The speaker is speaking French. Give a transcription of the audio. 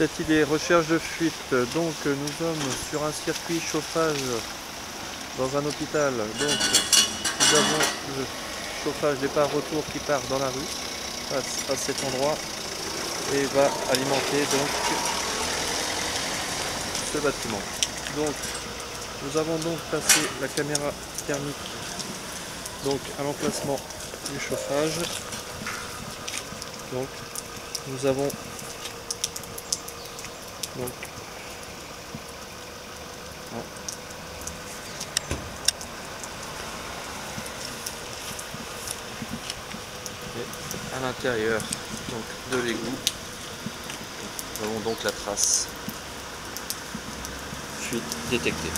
cette idée, recherche de fuite. Donc nous sommes sur un circuit chauffage dans un hôpital. Donc nous avons le chauffage départ-retour qui part dans la rue, à, cet endroit, et va alimenter donc ce bâtiment. Donc nous avons donc placé la caméra thermique donc à l'emplacement du chauffage. Donc nous avons Et à l'intérieur donc de l'égout nous avons donc la trace. Fuite détectée